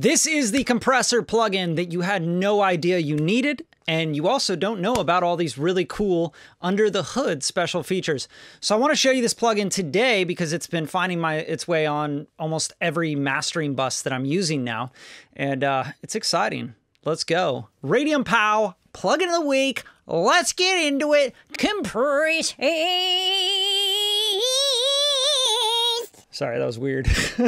This is the compressor plugin that you had no idea you needed, and you also don't know about all these really cool under the hood special features. So I want to show you this plugin today because it's been finding my its way on almost every mastering bus that I'm using now, and uh, it's exciting. Let's go. Radium Pow, plugin of the week. Let's get into it. Compress. Sorry, that was weird.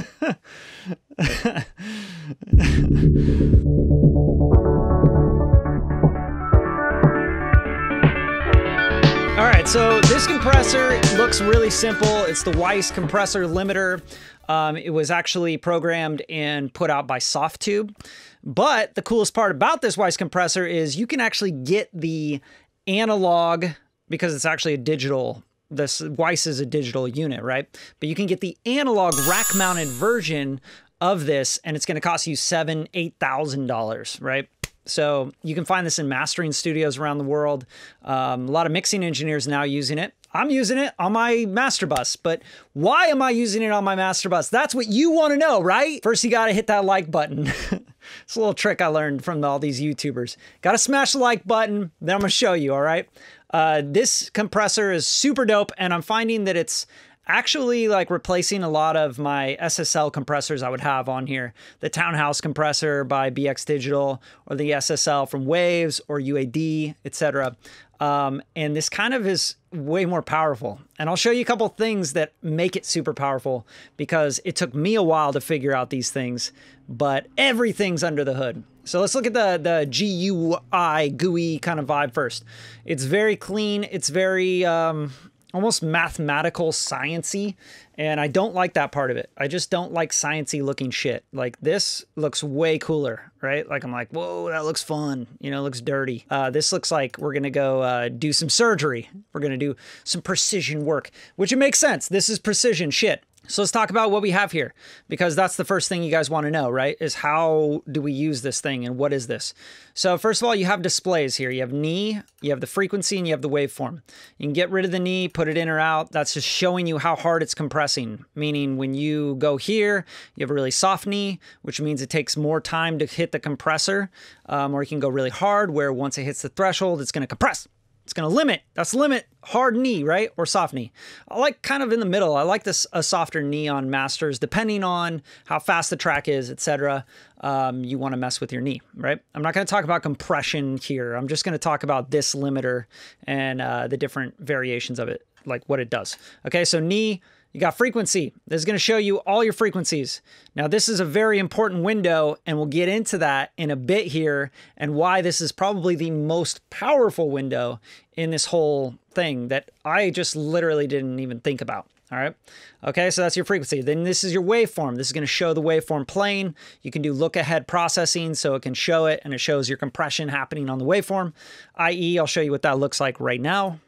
All right, so this compressor looks really simple. It's the Weiss compressor limiter. Um, it was actually programmed and put out by Softube. But the coolest part about this Weiss compressor is you can actually get the analog, because it's actually a digital this Weiss is a digital unit, right? But you can get the analog rack mounted version of this, and it's going to cost you seven, eight thousand dollars, right? So you can find this in mastering studios around the world. Um, a lot of mixing engineers now using it. I'm using it on my master bus, but why am I using it on my master bus? That's what you want to know, right? First, you got to hit that like button. it's a little trick I learned from all these YouTubers. Got to smash the like button, then I'm going to show you, all right? Uh, this compressor is super dope, and I'm finding that it's actually like replacing a lot of my SSL compressors I would have on here. The Townhouse compressor by BX Digital or the SSL from Waves or UAD, etc. Um, and this kind of is way more powerful. And I'll show you a couple things that make it super powerful because it took me a while to figure out these things, but everything's under the hood. So let's look at the, the GUI, GUI kind of vibe first. It's very clean. It's very, um, almost mathematical sciency and I don't like that part of it. I just don't like sciency looking shit. Like this looks way cooler, right? Like I'm like, whoa, that looks fun. You know, looks dirty. Uh, this looks like we're gonna go uh, do some surgery. We're gonna do some precision work, which it makes sense. This is precision shit. So let's talk about what we have here because that's the first thing you guys want to know, right? Is how do we use this thing and what is this? So first of all, you have displays here. You have knee, you have the frequency, and you have the waveform. You can get rid of the knee, put it in or out. That's just showing you how hard it's compressing, meaning when you go here, you have a really soft knee, which means it takes more time to hit the compressor, um, or you can go really hard where once it hits the threshold, it's going to compress. It's going to limit. That's limit hard knee, right? Or soft knee. I like kind of in the middle. I like this a softer knee on masters, depending on how fast the track is, etc. Um, you want to mess with your knee, right? I'm not going to talk about compression here. I'm just going to talk about this limiter and uh, the different variations of it, like what it does. Okay, so knee you got frequency. This is going to show you all your frequencies. Now, this is a very important window, and we'll get into that in a bit here and why this is probably the most powerful window in this whole thing that I just literally didn't even think about. All right. Okay, so that's your frequency. Then this is your waveform. This is going to show the waveform plane. You can do look ahead processing so it can show it and it shows your compression happening on the waveform, i.e., I'll show you what that looks like right now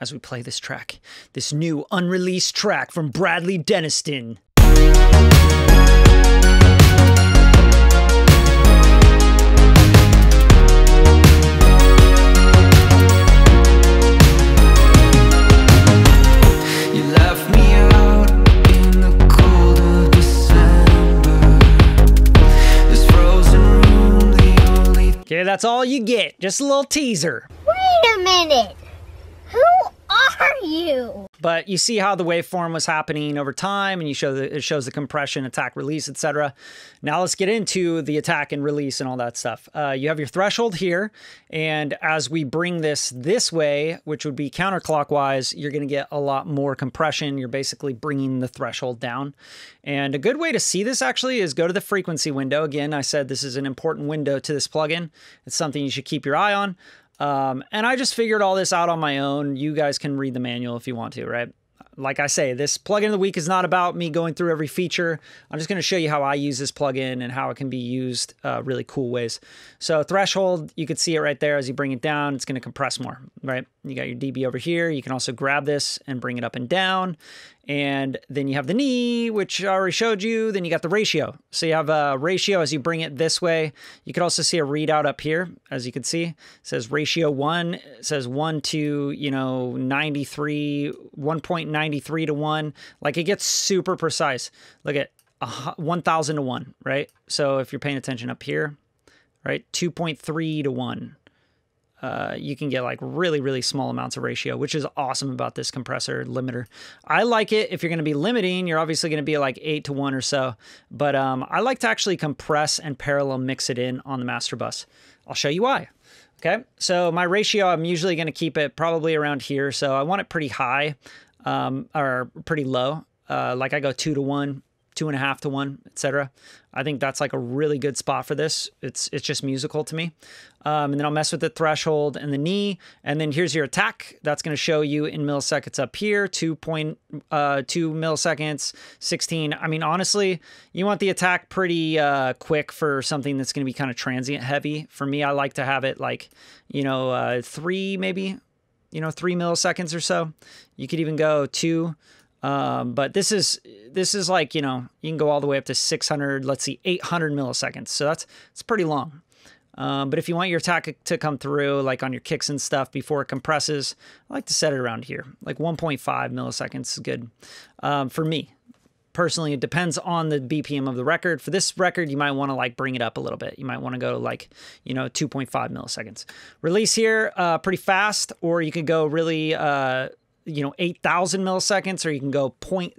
as we play this track, this new unreleased track from Bradley Denniston. Okay, that's all you get. Just a little teaser. Wait a minute are you? But you see how the waveform was happening over time, and you show that it shows the compression, attack, release, etc. Now let's get into the attack and release and all that stuff. Uh, you have your threshold here, and as we bring this this way, which would be counterclockwise, you're going to get a lot more compression. You're basically bringing the threshold down. And a good way to see this actually is go to the frequency window. Again, I said this is an important window to this plugin. It's something you should keep your eye on. Um, and I just figured all this out on my own. You guys can read the manual if you want to, right? Like I say, this plugin of the week is not about me going through every feature. I'm just going to show you how I use this plugin and how it can be used uh, really cool ways. So threshold, you can see it right there as you bring it down. It's going to compress more, right? You got your dB over here. You can also grab this and bring it up and down. And then you have the knee, which I already showed you. Then you got the ratio. So you have a ratio as you bring it this way. You could also see a readout up here, as you can see. It says ratio one. It says one to, you know, 93, 1.93 to one. Like it gets super precise. Look at 1,000 to 1, right? So if you're paying attention up here, right, 2.3 to 1. Uh, you can get like really, really small amounts of ratio, which is awesome about this compressor limiter. I like it if you're going to be limiting, you're obviously going to be like 8 to 1 or so, but um, I like to actually compress and parallel mix it in on the master bus. I'll show you why. Okay, so my ratio, I'm usually going to keep it probably around here. So I want it pretty high um, or pretty low. Uh, like I go two to one, two and a half to one, etc. I think that's like a really good spot for this. It's it's just musical to me. Um, and then I'll mess with the threshold and the knee. And then here's your attack. That's going to show you in milliseconds up here, 2.2 uh, milliseconds, 16. I mean, honestly, you want the attack pretty uh, quick for something that's going to be kind of transient heavy. For me, I like to have it like, you know, uh, three maybe, you know, three milliseconds or so. You could even go two. Um, but this is this is like you know you can go all the way up to 600 let's see 800 milliseconds. So that's it's pretty long. Um, but if you want your attack to come through like on your kicks and stuff before it compresses i like to set it around here. Like 1.5 milliseconds is good. Um, for me personally it depends on the bpm of the record. For this record you might want to like bring it up a little bit. You might want to go like you know 2.5 milliseconds. Release here uh, pretty fast or you could go really uh, you know 8000 milliseconds or you can go 0.02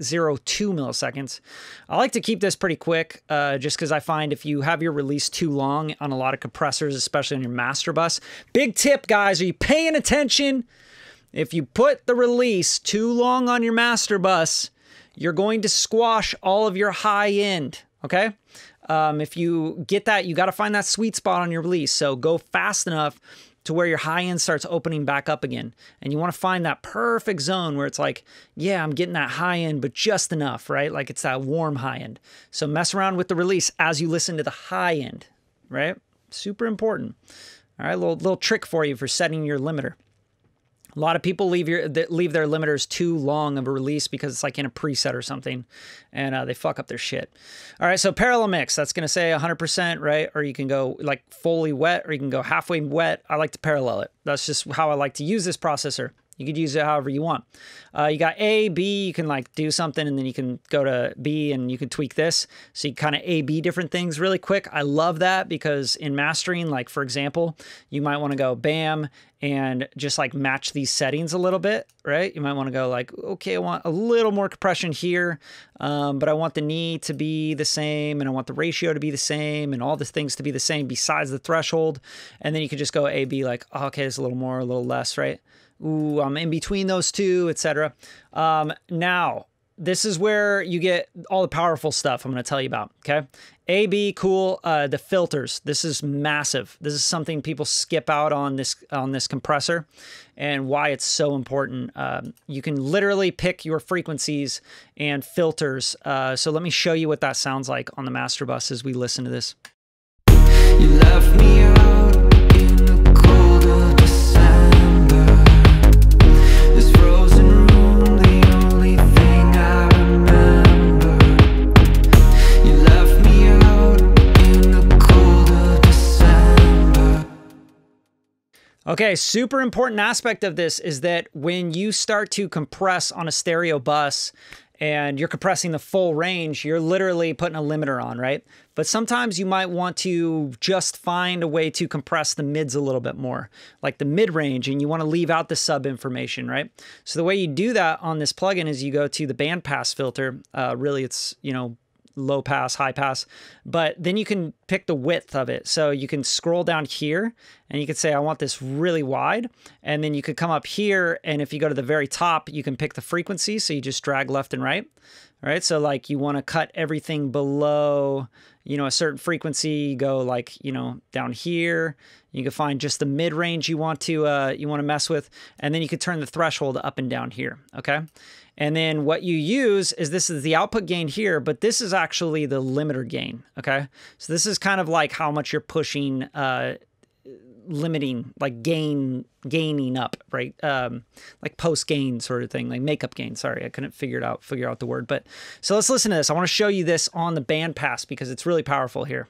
milliseconds. I like to keep this pretty quick uh, just because i find if you have your release too long on a lot of compressors especially on your master bus big tip guys are you paying attention? If you put the release too long on your master bus you're going to squash all of your high end okay? Um, if you get that you got to find that sweet spot on your release. So go fast enough to where your high end starts opening back up again. And you want to find that perfect zone where it's like, yeah, I'm getting that high end, but just enough, right? Like it's that warm high end. So mess around with the release as you listen to the high end, right? Super important. All right, little, little trick for you for setting your limiter. A lot of people leave your leave their limiters too long of a release because it's like in a preset or something, and uh, they fuck up their shit. All right, so parallel mix that's gonna say 100%, right? Or you can go like fully wet, or you can go halfway wet. I like to parallel it. That's just how I like to use this processor. You could use it however you want. Uh, you got A, B, you can like do something and then you can go to B and you can tweak this. So you kind of A, B different things really quick. I love that because in mastering, like for example, you might want to go bam and just like match these settings a little bit, right? You might want to go like, okay, I want a little more compression here, um, but I want the knee to be the same and I want the ratio to be the same and all the things to be the same besides the threshold. And then you can just go A, B like, oh, okay, it's a little more, a little less, right? Ooh, I'm in between those two, etc. Um, now, this is where you get all the powerful stuff I'm going to tell you about. Okay. AB, cool. Uh, the filters. This is massive. This is something people skip out on this on this compressor, and why it's so important. Um, you can literally pick your frequencies and filters. Uh, so let me show you what that sounds like on the master bus as we listen to this. Okay, super important aspect of this is that when you start to compress on a stereo bus and you're compressing the full range, you're literally putting a limiter on, right? But sometimes you might want to just find a way to compress the mids a little bit more, like the mid range, and you want to leave out the sub information, right? So the way you do that on this plugin is you go to the bandpass filter. Uh, really, it's, you know, low pass, high pass, but then you can pick the width of it. So you can scroll down here and you could say, I want this really wide. And then you could come up here. And if you go to the very top, you can pick the frequency. So you just drag left and right. All right. So like you want to cut everything below, you know, a certain frequency, you go like, you know, down here. You can find just the mid range you want to uh, you want to mess with, and then you could turn the threshold up and down here. Okay, and then what you use is this is the output gain here, but this is actually the limiter gain. Okay. So this is kind of like how much you're pushing, uh, limiting, like gain, gaining up, right? Um, like post gain sort of thing, like makeup gain. Sorry, I couldn't figure it out, figure out the word. But so let's listen to this. I want to show you this on the band pass because it's really powerful here.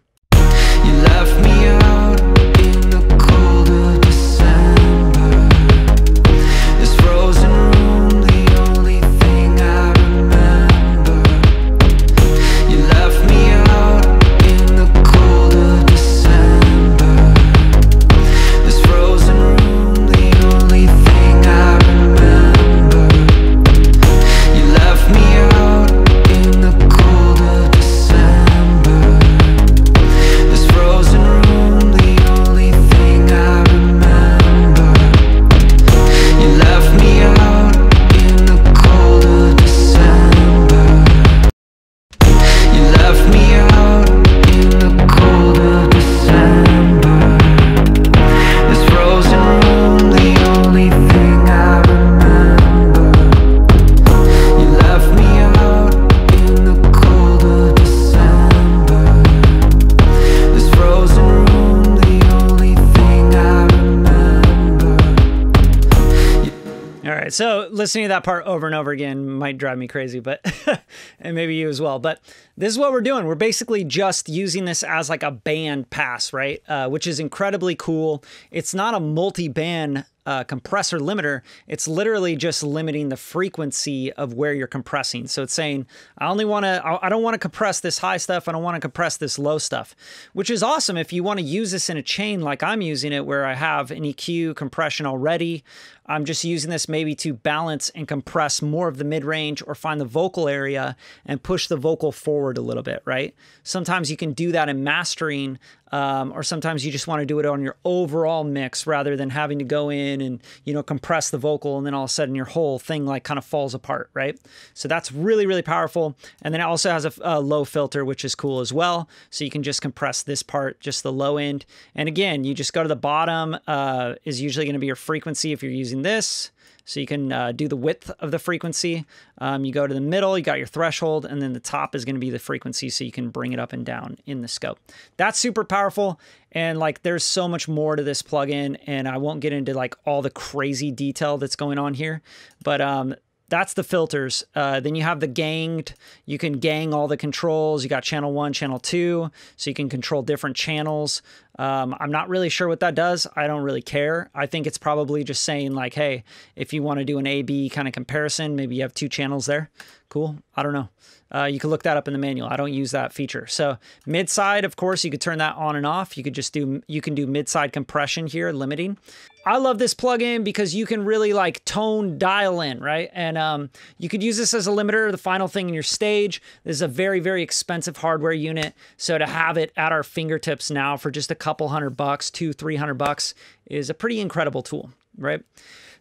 So listening to that part over and over again might drive me crazy, but and maybe you as well. But this is what we're doing. We're basically just using this as like a band pass, right? Uh, which is incredibly cool. It's not a multi-band uh, compressor limiter, it's literally just limiting the frequency of where you're compressing. So it's saying, I only want to, I don't want to compress this high stuff. I don't want to compress this low stuff, which is awesome if you want to use this in a chain like I'm using it, where I have an EQ compression already. I'm just using this maybe to balance and compress more of the mid range or find the vocal area and push the vocal forward a little bit, right? Sometimes you can do that in mastering, um, or sometimes you just want to do it on your overall mix rather than having to go in and, you know, compress the vocal and then all of a sudden your whole thing like kind of falls apart, right? So that's really, really powerful. And then it also has a, a low filter, which is cool as well. So you can just compress this part, just the low end. And again, you just go to the bottom, uh, is usually going to be your frequency if you're using using this. So you can uh, do the width of the frequency. Um, you go to the middle, you got your threshold, and then the top is going to be the frequency so you can bring it up and down in the scope. That's super powerful. And like there's so much more to this plugin, and I won't get into like all the crazy detail that's going on here. But um, that's the filters. Uh, then you have the ganged. You can gang all the controls. You got channel one, channel two, so you can control different channels. Um, I'm not really sure what that does. I don't really care. I think it's probably just saying like, hey, if you want to do an A-B kind of comparison, maybe you have two channels there. Cool. I don't know. Uh, you can look that up in the manual. I don't use that feature. So mid side, of course, you could turn that on and off. You could just do, you can do mid side compression here, limiting. I love this plugin because you can really like tone dial in, right? And um, you could use this as a limiter, the final thing in your stage. This is a very, very expensive hardware unit. So to have it at our fingertips now for just a couple hundred bucks, two, three hundred bucks is a pretty incredible tool, right?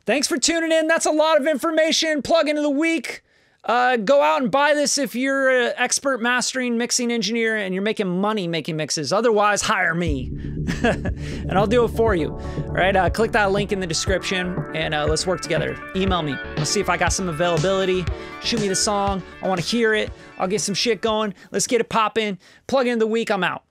Thanks for tuning in. That's a lot of information. Plug into the week. Uh, go out and buy this if you're an expert mastering mixing engineer and you're making money making mixes. Otherwise, hire me and I'll do it for you. All right, uh, click that link in the description and uh, let's work together. Email me. Let's see if I got some availability. Shoot me the song. I want to hear it. I'll get some shit going. Let's get it popping. Plug in the week. I'm out.